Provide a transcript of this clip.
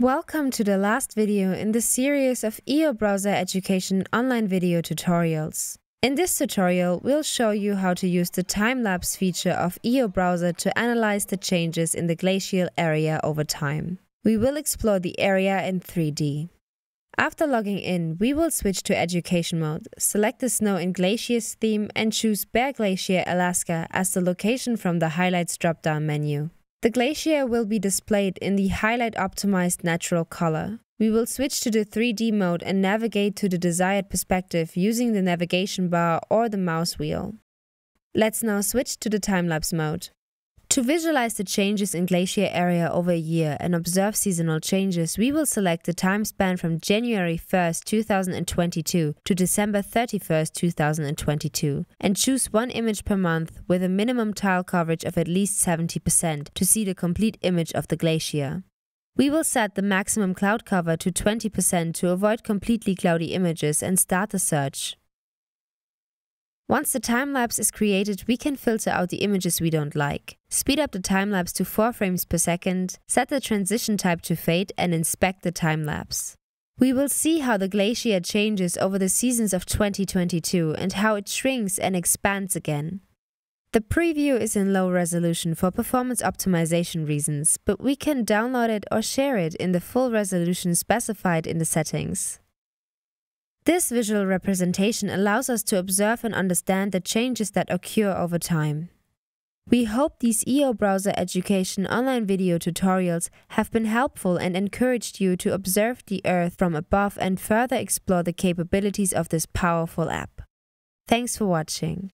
Welcome to the last video in the series of EO Browser Education online video tutorials. In this tutorial, we'll show you how to use the time-lapse feature of EO Browser to analyze the changes in the glacial area over time. We will explore the area in 3D. After logging in, we will switch to Education mode, select the Snow and Glaciers theme and choose Bear Glacier Alaska as the location from the Highlights drop-down menu. The glacier will be displayed in the highlight optimized natural color. We will switch to the 3D mode and navigate to the desired perspective using the navigation bar or the mouse wheel. Let's now switch to the time-lapse mode. To visualize the changes in glacier area over a year and observe seasonal changes, we will select the time span from January 1st, 2022 to December 31st, 2022 and choose one image per month with a minimum tile coverage of at least 70% to see the complete image of the glacier. We will set the maximum cloud cover to 20% to avoid completely cloudy images and start the search. Once the time-lapse is created, we can filter out the images we don't like, speed up the time-lapse to 4 frames per second, set the transition type to fade and inspect the time-lapse. We will see how the glacier changes over the seasons of 2022 and how it shrinks and expands again. The preview is in low resolution for performance optimization reasons, but we can download it or share it in the full resolution specified in the settings. This visual representation allows us to observe and understand the changes that occur over time. We hope these EO Browser Education online video tutorials have been helpful and encouraged you to observe the Earth from above and further explore the capabilities of this powerful app. Thanks for watching.